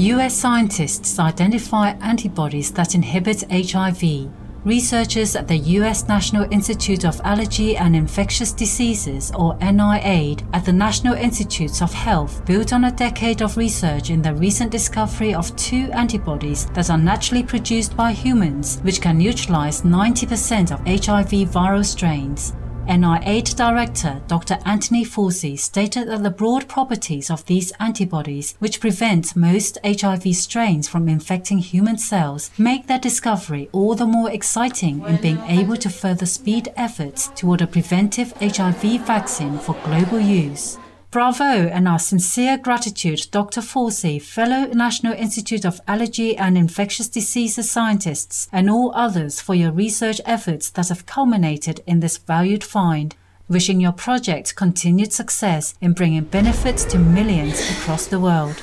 US scientists identify antibodies that inhibit HIV. Researchers at the US National Institute of Allergy and Infectious Diseases, or NIAID, at the National Institutes of Health built on a decade of research in the recent discovery of two antibodies that are naturally produced by humans, which can neutralize 90% of HIV viral strains. NIAID Director Dr. Anthony Fauci stated that the broad properties of these antibodies, which prevent most HIV strains from infecting human cells, make their discovery all the more exciting in being able to further speed efforts toward a preventive HIV vaccine for global use. Bravo and our sincere gratitude, Dr. Fauci, fellow National Institute of Allergy and Infectious Diseases scientists, and all others for your research efforts that have culminated in this valued find. Wishing your project continued success in bringing benefits to millions across the world.